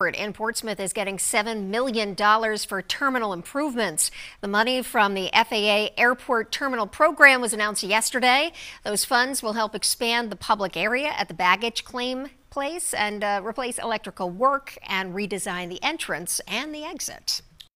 in Portsmouth is getting $7 million for terminal improvements. The money from the FAA Airport Terminal Program was announced yesterday. Those funds will help expand the public area at the baggage claim place and uh, replace electrical work and redesign the entrance and the exit.